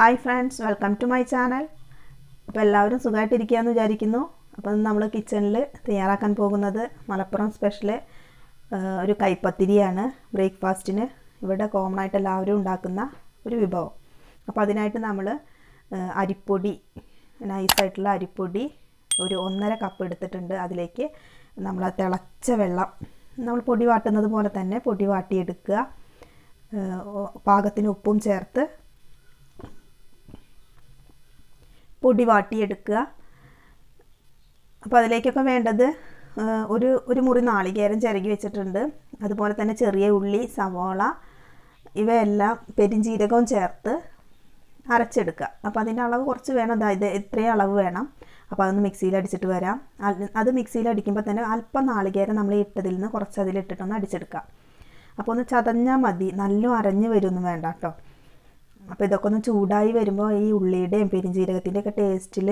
Hi friends welcome to my channel. അപ്പോൾ എല്ലാവരും സുഖമായിട്ടിരിക്കുകയെന്ന് വിചാരിക്കുന്നു. അപ്പം നമ്മൾ കിച്ചണിൽ തയ്യാറാക്കാൻ പോകുന്നത് മലപ്പുറം സ്പെഷ്യൽ ഒരു കൈപ്പത്തിരിയാണ് ബ്രേക്ക്ഫാസ്റ്റിന്. ഇവിടെ കോമൺ ആയിട്ട് എല്ലാവരും ഉണ്ടാക്കുന്ന ഒരു വിഭവം. അപ്പോൾ അതിനായിട്ട് നമ്മൾ അരിപ്പൊടി നൈസായിട്ടുള്ള അരിപ്പൊടി ഒരു ഒന്നര കപ്പ് എടുത്തിട്ടുണ്ട്. അതിലേക്ക് നമ്മൾ തിളച്ച വെള്ളം നമ്മൾ പൊടി വാട്ടുന്നത് പോലെ തന്നെ പൊടി വാട്ടിയെടുക്കുക. പാകത്തിന് ഉപ്പും ചേർത്ത് പൊടി വാട്ടിയെടുക്കുക. അപ്പോൾ അതിലേക്കൊക്കെ വേണ്ടത് ഒരു ഒരു മുറി നാളികേരം ചിരകി വെച്ചിട്ടുണ്ട്. അതുപോലെ തന്നെ ചെറിയ ഉള്ളി സവോള ഇവയെല്ലാം പെരിഞ്ചീരകവും ചേർത്ത് അരച്ചെടുക്കുക. അപ്പോൾ അതിന്റെ അളവ് കുറച്ച് വേണം. അതായത് ഇത്രയും അളവ് വേണം. അപ്പോൾ അതൊന്ന് മിക്സിയിൽ അടിച്ചിട്ട് വരാം. അത് മിക്സിയിൽ അടിക്കുമ്പോൾ തന്നെ അല്പം നാളികേരം നമ്മൾ ഇട്ടതിൽ നിന്ന് കുറച്ച് അതിലിട്ടിട്ടൊന്ന് അടിച്ചെടുക്കാം അപ്പോൾ ഒന്ന് ചതഞ്ഞാൽ മതി. നല്ല അരഞ്ഞ് വരുമൊന്നും വേണ്ട കേട്ടോ. അപ്പോൾ ഇതൊക്കെ ഒന്ന് ചൂടായി വരുമ്പോൾ ഈ ഉള്ളിയുടെയും പെരിഞ്ജീരകത്തിന്റെ ഒക്കെ ടേസ്റ്റിൽ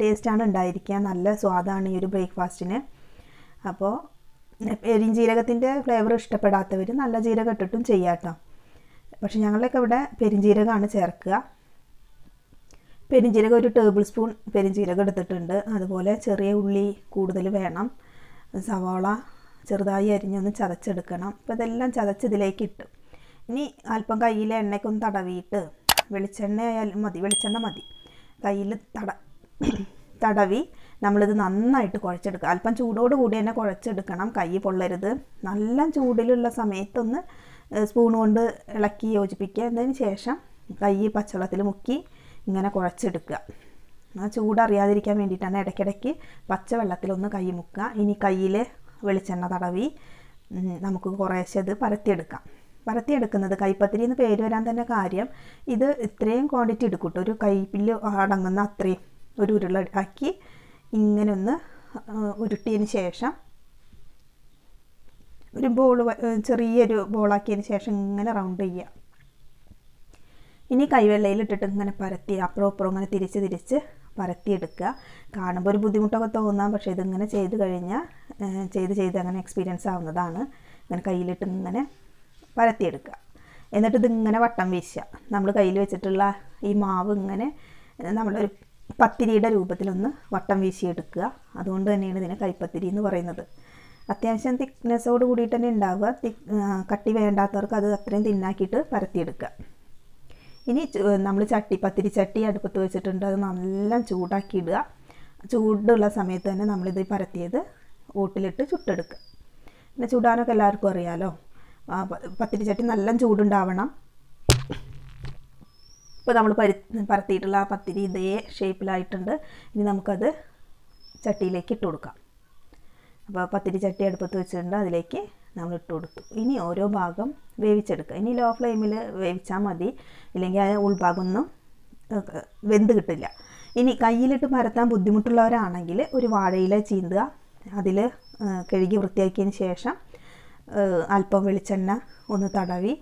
ടേസ്റ്റാണ് ഉണ്ടായിരിക്കുക. നല്ല സ്വാദാണ് ഈ ഒരു ബ്രേക്ക്ഫാസ്റ്റിന്. അപ്പോൾ പെരിഞ്ജീരകത്തിന്റെ ഫ്ലേവർ ഇഷ്ടപ്പെടാത്തവർ നല്ല ജീരകം ഇട്ടിട്ടും ചെയ്യാം കേട്ടോ. പക്ഷേ ഞങ്ങളൊക്കെ ഇവിടെ പെരിഞ്ജീരകമാണ് ചേർക്കുക. പെരിഞ്ജീരകം ഒരു ടേബിൾ സ്പൂൺ പെരിഞ്ജീരകം എടുത്തിട്ടുണ്ട്. അതുപോലെ ചെറിയ ഉള്ളി കൂടുതൽ വേണം. സവാള ചെറുതായി അരിഞ്ഞൊന്ന് ചതച്ചെടുക്കണം. അപ്പോൾ ഇതെല്ലാം ചതച്ച് ഇതിലേക്ക് ഇട്ട് ഇനി അല്പം കയ്യിൽ എണ്ണയ്ക്കൊന്ന് തടവിയിട്ട് വെളിച്ചെണ്ണ ആയാലും മതി വെളിച്ചെണ്ണ മതി. കയ്യിൽ തട തടവി നമ്മളിത് നന്നായിട്ട് കുഴച്ചെടുക്കുക. അല്പം ചൂടോട് കൂടി തന്നെ കുഴച്ചെടുക്കണം. കൈ പൊള്ളരുത്. നല്ല ചൂടിലുള്ള സമയത്തൊന്ന് സ്പൂൺ കൊണ്ട് ഇളക്കി യോജിപ്പിക്കുക. എന്നതിന് ശേഷം കൈ പച്ചവെള്ളത്തിൽ മുക്കി ഇങ്ങനെ കുഴച്ചെടുക്കുക. ആ ചൂടറിയാതിരിക്കാൻ വേണ്ടിയിട്ടാണ് ഇടയ്ക്കിടയ്ക്ക് പച്ചവെള്ളത്തിലൊന്ന് കൈ മുക്കുക. ഇനി കയ്യിൽ വെളിച്ചെണ്ണ തടവി നമുക്ക് കുറേശ്ശെ അത് പരത്തിയെടുക്കാം. പരത്തിയെടുക്കുന്നത്. കൈപ്പത്തിരി എന്ന് പേര് വരാൻ തന്നെ കാര്യം ഇത് ഇത്രയും ക്വാണ്ടിറ്റി എടുക്കും കേട്ടോ ഒരു കൈപ്പിൽ അടങ്ങുന്ന അത്രയും ഒരു ഉരുള ആക്കി ഇങ്ങനെ ഒന്ന് ഉരുട്ടിയതിന് ശേഷം ഒരു ബോൾ ചെറിയൊരു ബോളാക്കിയതിന് ശേഷം ഇങ്ങനെ റൗണ്ട് ചെയ്യുക. ഇനി കൈവെള്ളയിൽ ഇട്ടിട്ട് ഇങ്ങനെ പരത്തി അപ്പുറം അപ്പുറം ഇങ്ങനെ തിരിച്ച് തിരിച്ച് പരത്തിയെടുക്കുക. കാണുമ്പോൾ ഒരു ബുദ്ധിമുട്ടൊക്കെ തോന്നാം. പക്ഷേ ഇതിങ്ങനെ ചെയ്ത് കഴിഞ്ഞാൽ ചെയ്ത് ചെയ്ത് അങ്ങനെ എക്സ്പീരിയൻസ് ആവുന്നതാണ്. ഇങ്ങനെ കയ്യിലിട്ട് ഇങ്ങനെ പരത്തിയെടുക്കുക എന്നിട്ട് ഇതിങ്ങനെ വട്ടം വീശുക. നമ്മൾ കയ്യിൽ വെച്ചിട്ടുള്ള ഈ മാവ് ഇങ്ങനെ നമ്മളൊരു പത്തിരിയുടെ രൂപത്തിലൊന്ന് വട്ടം വീശിയെടുക്കുക. അതുകൊണ്ട് തന്നെയാണ് ഇതിനെ കൈപ്പത്തിരി എന്ന് പറയുന്നത്. അത്യാവശ്യം തിക്നെസ്സോട് കൂടിയിട്ട് തന്നെ ഉണ്ടാവുക. കട്ടി വേണ്ടാത്തവർക്ക് അത് അത്രയും തിന്നാക്കിയിട്ട് പരത്തിയെടുക്കുക. ഇനി നമ്മൾ ചട്ടി പത്തിരി ചട്ടി അടുപ്പത്ത് വെച്ചിട്ടുണ്ട്. അത് നല്ല ചൂടാക്കി ഇടുക. ചൂടുള്ള സമയത്ത് തന്നെ നമ്മളിത് പരത്തിയത് ഓട്ടിലിട്ട് ചുട്ടെടുക്കുക. പിന്നെ ചൂടാനൊക്കെ എല്ലാവർക്കും അറിയാമല്ലോ പത്തിരി ചട്ടി നല്ല ചൂടുണ്ടാവണം. ഇപ്പോൾ നമ്മൾ പരി പരത്തിയിട്ടുള്ള ആ പത്തിരി ഇതേ ഷേപ്പിലായിട്ടുണ്ട്. ഇനി നമുക്കത് ചട്ടിയിലേക്ക് ഇട്ട് കൊടുക്കാം. അപ്പോൾ പത്തിരി ചട്ടി അടുപ്പത്ത് വെച്ചിട്ടുണ്ട്. അതിലേക്ക് നമ്മൾ ഇട്ട് കൊടുത്തു. ഇനി ഓരോ ഭാഗം വേവിച്ചെടുക്കുക ഇനി ലോ ഫ്ലെയിമിൽ വേവിച്ചാൽ മതി. ഇല്ലെങ്കിൽ ആ ഉൾഭാഗമൊന്നും വെന്ത് കിട്ടില്ല. ഇനി കയ്യിലിട്ട് പരത്താൻ ബുദ്ധിമുട്ടുള്ളവരാണെങ്കിൽ ഒരു വാഴയില ചീന്തുക. അതിൽ കഴുകി വൃത്തിയാക്കിയതിന് ശേഷം അല്പം വെളിച്ചെണ്ണ ഒന്ന് തടവി.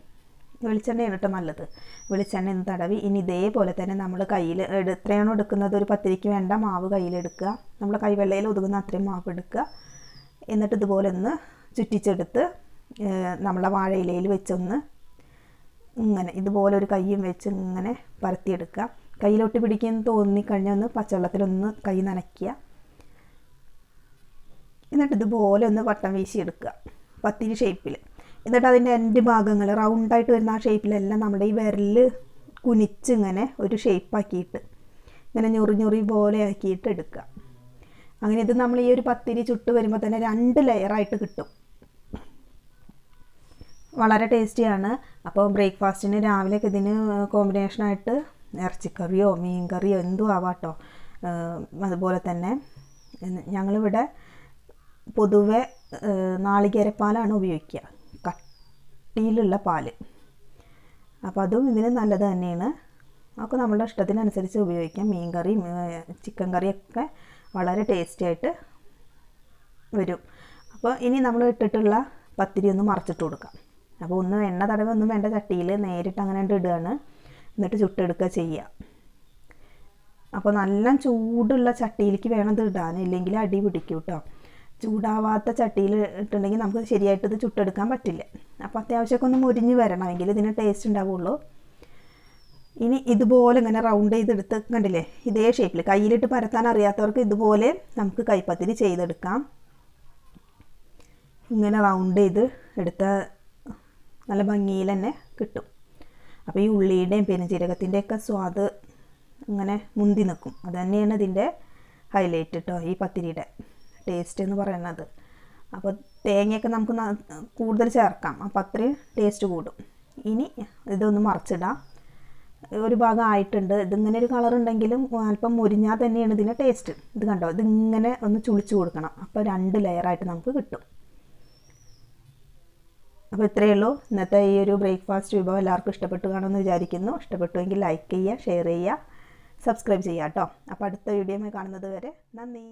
വെളിച്ചെണ്ണയാണ് കേട്ടോ നല്ലത്. വെളിച്ചെണ്ണ ഒന്ന് തടവി. ഇനി ഇതേപോലെ തന്നെ നമ്മൾ കയ്യിൽ എത്രയാണോ എടുക്കുന്നത് ഒരു പത്തിരിക്ക് വേണ്ട മാവ് കയ്യിലെടുക്കുക. നമ്മൾ കൈവെള്ളയിൽ ഒതുങ്ങുന്ന അത്രയും മാവ് എടുക്കുക. എന്നിട്ട് ഇതുപോലെ ഒന്ന് ചുറ്റിച്ചെടുത്ത് നമ്മളെ വാഴയിലയിൽ വെച്ചൊന്ന് ഇങ്ങനെ ഇതുപോലെ ഒരു കയ്യും വെച്ച് ഇങ്ങനെ പരത്തിയെടുക്കുക. കയ്യിലൊട്ടി പിടിക്കുന്ന തോന്നിക്കഴിഞ്ഞാൽ ഒന്ന് പച്ചവെള്ളത്തിലൊന്ന് കൈ നനയ്ക്കുക. എന്നിട്ട് ഇതുപോലെ ഒന്ന് വട്ടം വീശിയെടുക്കുക. പത്തിരി ഷേപ്പിൽ എന്നിട്ട് അതിന്റെ എന്റെ ഭാഗങ്ങൾ റൗണ്ടായിട്ട് വരുന്ന ആ ഷേപ്പിലെല്ലാം നമ്മുടെ ഈ വിരൽ കുനിച്ച് ഇങ്ങനെ ഒരു ഷേപ്പാക്കിയിട്ട് ഇങ്ങനെ ഞൊറി ഞൊറി പോലെ ആക്കിയിട്ട് എടുക്കുക. അങ്ങനെ ഇത് നമ്മൾ ഈ ഒരു പത്തിരി ചുട്ട് വരുമ്പോൾ തന്നെ രണ്ട് ലെയറായിട്ട് കിട്ടും. വളരെ ടേസ്റ്റിയാണ് അപ്പോൾ ബ്രേക്ക്ഫാസ്റ്റിന് രാവിലെയൊക്കെ ഇതിന് കോമ്പിനേഷനായിട്ട് ഇറച്ചിക്കറിയോ മീൻ കറിയോ എന്തും ആവാട്ടോ. അതുപോലെ തന്നെ. ഞങ്ങളിവിടെ പൊതുവെ നാളികേരപ്പാലാണ് ഉപയോഗിക്കുക. കട്ടിയിലുള്ള പാൽ. അപ്പോൾ അതും ഇതിന് നല്ലത് തന്നെയാണ്. അപ്പോൾ നമ്മളുടെ ഇഷ്ടത്തിനനുസരിച്ച് ഉപയോഗിക്കാം. മീൻ കറിയും ചിക്കൻ കറിയൊക്കെ വളരെ ടേസ്റ്റി ആയിട്ട് വരും. അപ്പോൾ ഇനി നമ്മൾ ഇട്ടിട്ടുള്ള പത്തിരി ഒന്ന് മറച്ചിട്ട് കൊടുക്കാം. അപ്പോൾ ഒന്നും എണ്ണ തടവ ഒന്നും വേണ്ട. ചട്ടിയിൽ നേരിട്ട് അങ്ങനെ ഇടുകയാണ്. എന്നിട്ട് ചുട്ടെടുക്കുക ചെയ്യുക. അപ്പോൾ നല്ല ചൂടുള്ള ചട്ടിയിലേക്ക് വേണം ഇത് ഇടാൻ. ഇല്ലെങ്കിൽ അടി പിടിക്കും കേട്ടോ. ചൂടാവാത്ത ചട്ടിയിൽ ഇട്ടുണ്ടെങ്കിൽ നമുക്ക് ശരിയായിട്ട് ഇത് ചുട്ടെടുക്കാൻ പറ്റില്ല. അപ്പോൾ അത്യാവശ്യമൊക്കെ ഒന്ന് മുരിഞ്ഞ് വരണമെങ്കിൽ ഇതിന് ടേസ്റ്റ് ഉണ്ടാവുള്ളൂ. ഇനി ഇതുപോലെ ഇങ്ങനെ റൗണ്ട് ചെയ്തെടുത്ത് കണ്ടില്ലേ? ഇതേ ഷേപ്പിൽ കയ്യിലിട്ട് പരത്താൻ അറിയാത്തവർക്ക് ഇതുപോലെ നമുക്ക് കൈപ്പത്തിരി ചെയ്തെടുക്കാം. ഇങ്ങനെ റൗണ്ട് ചെയ്ത് എടുത്ത നല്ല ഭംഗിയിൽ തന്നെ കിട്ടും. അപ്പോൾ ഈ ഉള്ളിയുടെയും പെരുംജീരകത്തിന്റെയൊക്കെ സ്വാദ് ഇങ്ങനെ മുന്തി നിൽക്കും. അത് തന്നെയാണ് ഇതിന്റെ ഹൈലൈറ്റ് കേട്ടോ ഈ പത്തിരിയുടെ. ടേസ്റ്റ് എന്ന് പറയുന്നത്. അപ്പോൾ തേങ്ങയൊക്കെ നമുക്ക് കൂടുതൽ ചേർക്കാം. അപ്പോൾ അത്രയും ടേസ്റ്റ് കൂടും. ഇനി ഇതൊന്ന് മറിച്ചിടാം. ഒരു ഭാഗം ആയിട്ടുണ്ട്. ഇതിങ്ങനെ ഒരു കളർ ഉണ്ടെങ്കിലും അല്പം മുരിഞ്ഞാൽ തന്നെയാണ് ഇതിന്റെ ടേസ്റ്റ് ഇത് കണ്ടോ? ഇതിങ്ങനെ ഒന്ന് ചുളിച്ച് കൊടുക്കണം. അപ്പോൾ രണ്ട് ലെയറായിട്ട് നമുക്ക് കിട്ടും. അപ്പോൾ ഇത്രയേ ഉള്ളൂ. ഇന്നത്തെ ഈ ഒരു ബ്രേക്ക്ഫാസ്റ്റ് വിഭവം എല്ലാവർക്കും ഇഷ്ടപ്പെട്ടു കാണുമെന്ന് വിചാരിക്കുന്നു. ഇഷ്ടപ്പെട്ടുവെങ്കിൽ ലൈക്ക് ചെയ്യുക ഷെയർ ചെയ്യുക സബ്സ്ക്രൈബ് ചെയ്യുക കേട്ടോ. അപ്പോൾ അടുത്ത വീഡിയോ കാണുന്നത് വരെ നന്ദി.